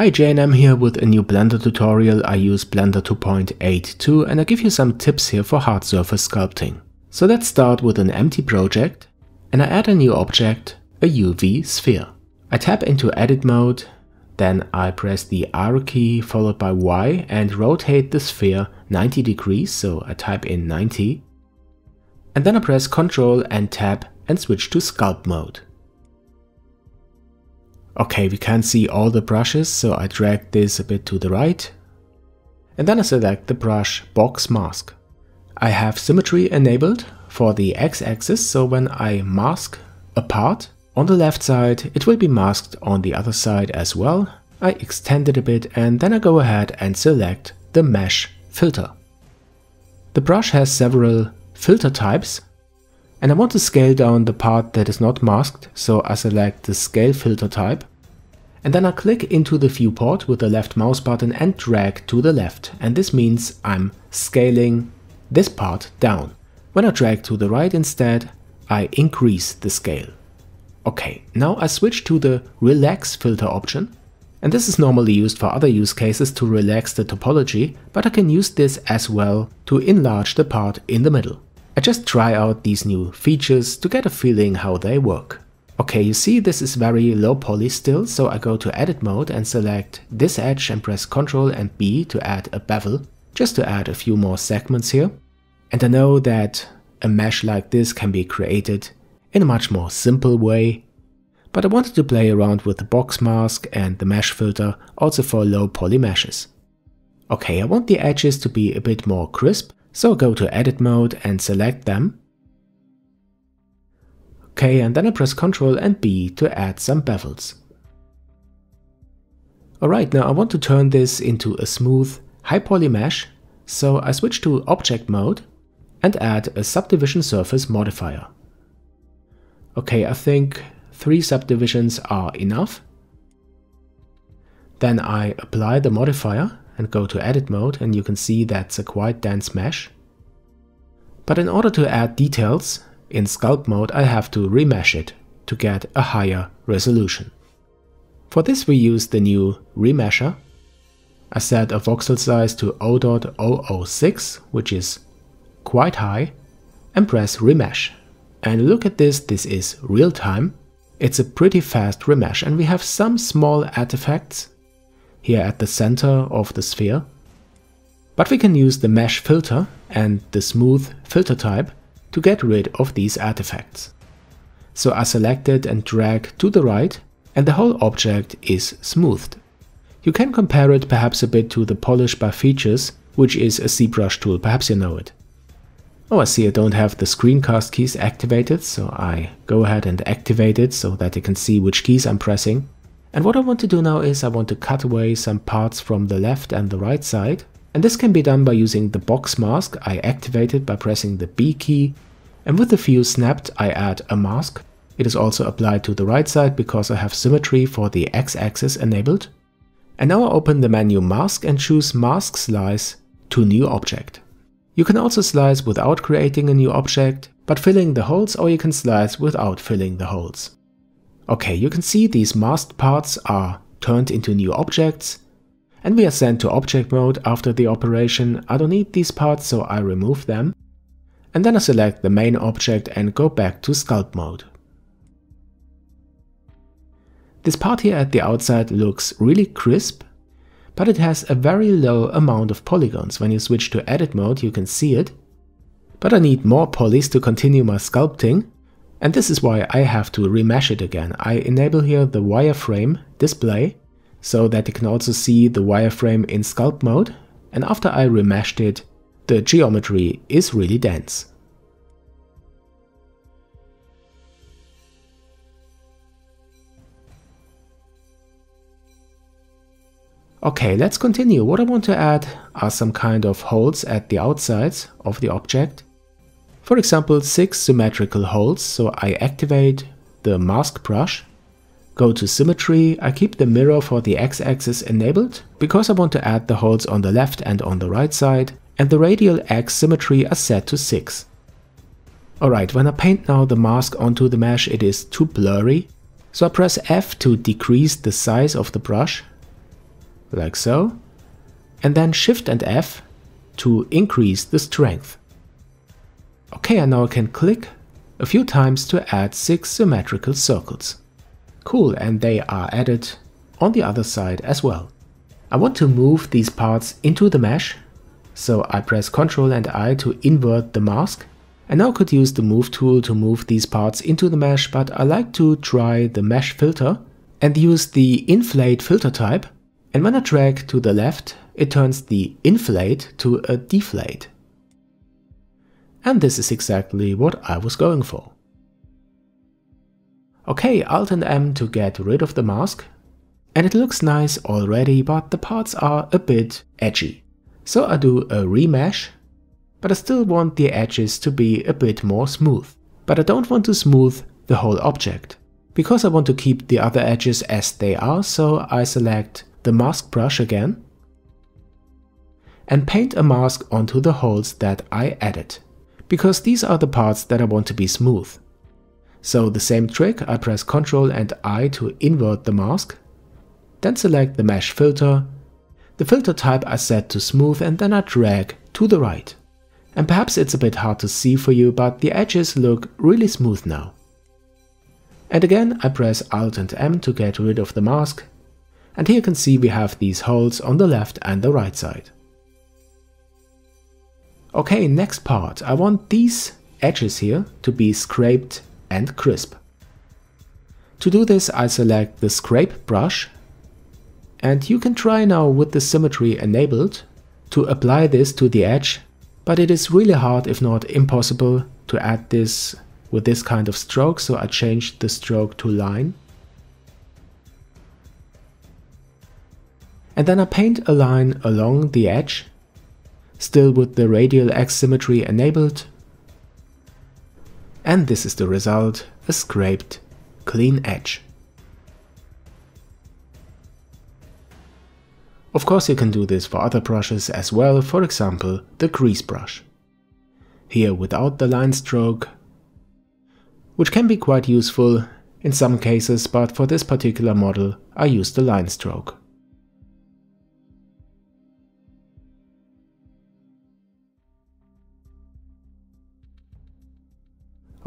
Hi Jayanam here with a new Blender tutorial. I use Blender 2.82 and I give you some tips here for hard surface sculpting. So let's start with an empty project and I add a new object, a UV sphere. I tap into edit mode, then I press the R key followed by Y and rotate the sphere 90 degrees, so I type in 90. And then I press Ctrl and Tab and switch to sculpt mode. Okay, we can't see all the brushes, so I drag this a bit to the right. And then I select the brush box mask. I have symmetry enabled for the x-axis, so when I mask a part on the left side, it will be masked on the other side as well. I extend it a bit and then I go ahead and select the mesh filter. The brush has several filter types and I want to scale down the part that is not masked, so I select the scale filter type. And then I click into the viewport with the left mouse button and drag to the left. And this means I'm scaling this part down. When I drag to the right instead, I increase the scale. Okay, now I switch to the relax filter option. And this is normally used for other use cases to relax the topology, but I can use this as well to enlarge the part in the middle. I just try out these new features to get a feeling how they work. Okay, you see this is very low poly still, so I go to edit mode and select this edge and press Ctrl and B to add a bevel, just to add a few more segments here. And I know that a mesh like this can be created in a much more simple way, but I wanted to play around with the box mask and the mesh filter also for low poly meshes. Okay, I want the edges to be a bit more crisp, so go to edit mode and select them. Okay, and then I press Ctrl and B to add some bevels. Alright, now I want to turn this into a smooth, high poly mesh, so I switch to object mode and add a subdivision surface modifier. Okay, I think three subdivisions are enough. Then I apply the modifier and go to edit mode and you can see that's a quite dense mesh. But in order to add details, in sculpt mode I have to remesh it to get a higher resolution. For this we use the new remesher. I set a voxel size to 0.006, which is quite high, and press remesh. And look at this, this is real time. It's a pretty fast remesh and we have some small artifacts here at the center of the sphere. But we can use the mesh filter and the smooth filter type to get rid of these artifacts. So I select it and drag to the right and the whole object is smoothed. You can compare it perhaps a bit to the Polish by Features, which is a ZBrush tool, perhaps you know it. Oh, I see I don't have the screencast keys activated, so I go ahead and activate it so that you can see which keys I'm pressing. And what I want to do now is I want to cut away some parts from the left and the right side. And this can be done by using the box mask I activated by pressing the B key. And with the view snapped, I add a mask. It is also applied to the right side because I have symmetry for the x-axis enabled. And now I open the menu mask and choose mask slice to new object. You can also slice without creating a new object, but filling the holes or you can slice without filling the holes. Okay, you can see these masked parts are turned into new objects and we are sent to object mode after the operation. I don't need these parts so I remove them. And then I select the main object and go back to sculpt mode. This part here at the outside looks really crisp but it has a very low amount of polygons. When you switch to edit mode you can see it. But I need more polys to continue my sculpting and this is why I have to remesh it again. I enable here the wireframe display so that you can also see the wireframe in sculpt mode and after I remeshed it the geometry is really dense. Okay, let's continue. What I want to add are some kind of holes at the outsides of the object. For example, six symmetrical holes, so I activate the mask brush, go to symmetry, I keep the mirror for the x-axis enabled, because I want to add the holes on the left and on the right side, and the radial x symmetry are set to 6. Alright, when I paint now the mask onto the mesh it is too blurry, so I press F to decrease the size of the brush like so, and then Shift and F to increase the strength. Okay, and now I can click a few times to add 6 symmetrical circles. Cool, and they are added on the other side as well. I want to move these parts into the mesh, so I press Ctrl and I to invert the mask. I now could use the move tool to move these parts into the mesh, but I like to try the mesh filter and use the inflate filter type. And when I drag to the left, it turns the inflate to a deflate. And this is exactly what I was going for. Okay, Alt and M to get rid of the mask. And it looks nice already, but the parts are a bit edgy. So I do a remesh, but I still want the edges to be a bit more smooth. But I don't want to smooth the whole object. Because I want to keep the other edges as they are, so I select the mask brush again and paint a mask onto the holes that I added, because these are the parts that I want to be smooth. So the same trick, I press Ctrl and I to invert the mask, then select the mesh filter, the filter type I set to smooth and then I drag to the right. And perhaps it's a bit hard to see for you, but the edges look really smooth now. And again I press Alt and M to get rid of the mask, and here you can see we have these holes on the left and the right side. Okay, next part. I want these edges here to be scraped and crisp. To do this I select the scrape brush and you can try now with the symmetry enabled to apply this to the edge, but it is really hard if not impossible to add this with this kind of stroke, so I change the stroke to line. And then I paint a line along the edge still with the radial X symmetry enabled. And this is the result, a scraped, clean edge. Of course you can do this for other brushes as well, for example the crease brush. Here without the line stroke, which can be quite useful in some cases, but for this particular model I use the line stroke.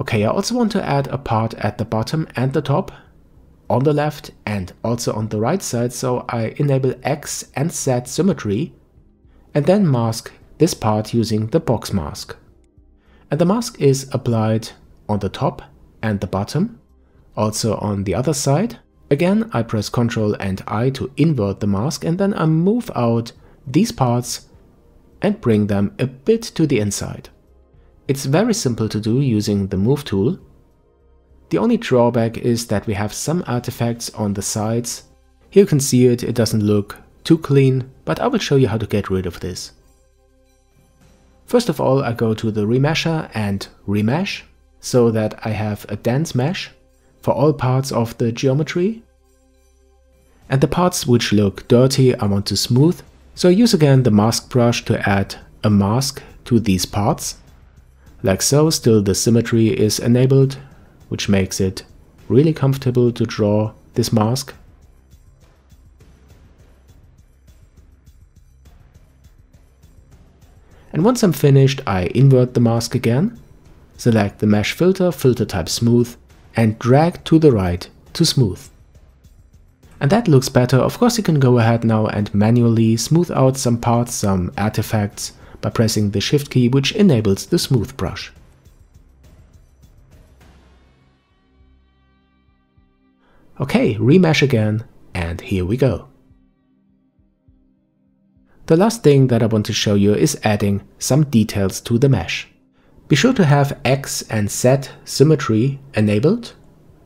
Okay, I also want to add a part at the bottom and the top, on the left and also on the right side, so I enable X and Z symmetry and then mask this part using the box mask. And the mask is applied on the top and the bottom, also on the other side. Again, I press Ctrl and I to invert the mask and then I move out these parts and bring them a bit to the inside. It's very simple to do using the Move tool. The only drawback is that we have some artifacts on the sides. Here you can see it, it doesn't look too clean, but I will show you how to get rid of this. First of all, I go to the remesher and remesh, so that I have a dense mesh for all parts of the geometry. And the parts which look dirty I want to smooth, so I use again the mask brush to add a mask to these parts. Like so, still the symmetry is enabled, which makes it really comfortable to draw this mask. And once I'm finished, I invert the mask again, select the mesh filter, filter type smooth, and drag to the right to smooth. And that looks better. Of course you can go ahead now and manually smooth out some parts, some artifacts, by pressing the Shift key which enables the smooth brush. Okay, remesh again, and here we go. The last thing that I want to show you is adding some details to the mesh. Be sure to have X and Z symmetry enabled,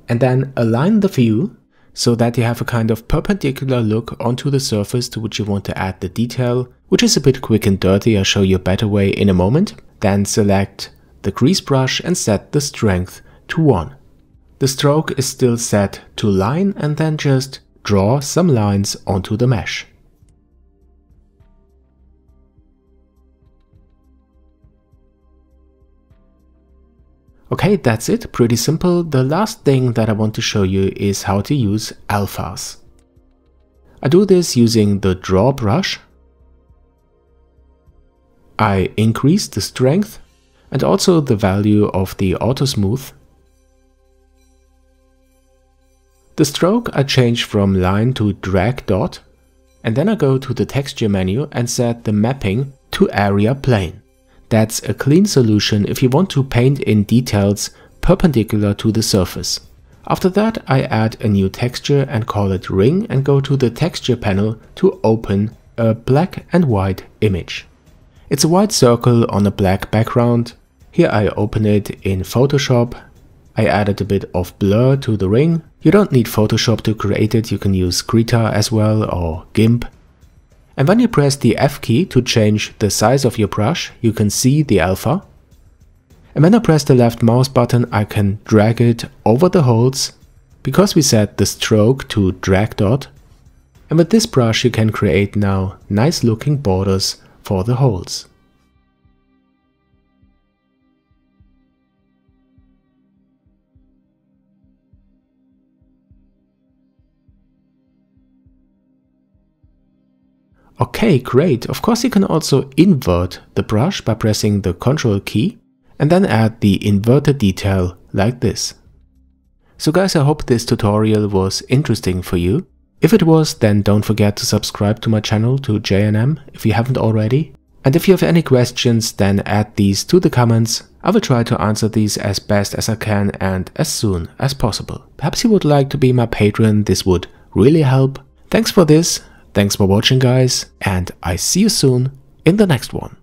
and then align the view so that you have a kind of perpendicular look onto the surface to which you want to add the detail which is a bit quick and dirty, I'll show you a better way in a moment. Then select the crease brush and set the strength to 1. The stroke is still set to line and then just draw some lines onto the mesh. Okay, that's it, pretty simple. The last thing that I want to show you is how to use alphas. I do this using the draw brush. I increase the strength and also the value of the auto smooth. The stroke I change from line to drag dot and then I go to the texture menu and set the mapping to area plane. That's a clean solution if you want to paint in details perpendicular to the surface. After that I add a new texture and call it ring and go to the texture panel to open a black and white image. It's a white circle on a black background. Here I open it in Photoshop. I added a bit of blur to the ring. You don't need Photoshop to create it, you can use Krita as well or GIMP. And when you press the F key to change the size of your brush, you can see the alpha. And when I press the left mouse button, I can drag it over the holes because we set the stroke to drag dot. And with this brush you can create now nice looking borders for the holes. Okay, great. Of course you can also invert the brush by pressing the Ctrl key and then add the inverted detail like this. So guys, I hope this tutorial was interesting for you. If it was, then don't forget to subscribe to my channel to Jayanam if you haven't already. And if you have any questions, then add these to the comments. I will try to answer these as best as I can and as soon as possible. Perhaps you would like to be my patron, this would really help. Thanks for this Thanks for watching guys and I see you soon in the next one.